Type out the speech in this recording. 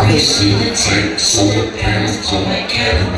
i see the tape so the panels on my camera.